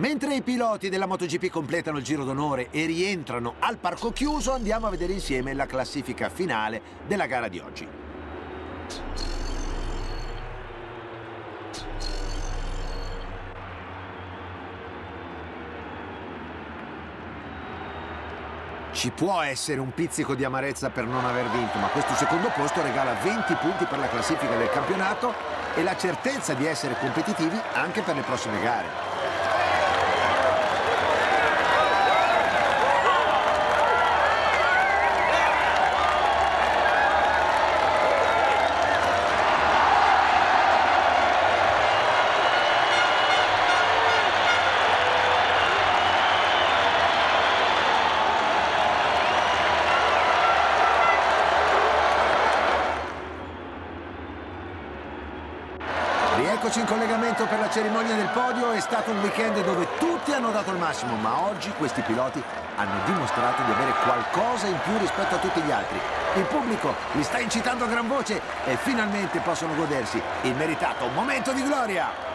Mentre i piloti della MotoGP completano il giro d'onore e rientrano al parco chiuso, andiamo a vedere insieme la classifica finale della gara di oggi. Ci può essere un pizzico di amarezza per non aver vinto, ma questo secondo posto regala 20 punti per la classifica del campionato e la certezza di essere competitivi anche per le prossime gare. Rieccoci in collegamento per la cerimonia del podio. È stato un weekend dove tutti hanno dato il massimo, ma oggi questi piloti hanno dimostrato di avere qualcosa in più rispetto a tutti gli altri. Il pubblico li sta incitando a gran voce e finalmente possono godersi il meritato momento di gloria.